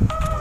you.